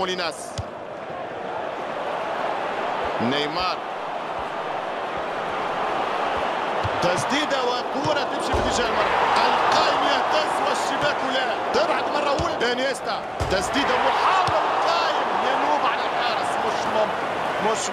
موليناس نيمار تسديدة وكورة تمشي في اتجاه المرمى. القائم يهتز والشباك لا تبعد مره اولى إنيستا. تسديدة محاولة. القائم ينوب على الحارس. مش ممكن مش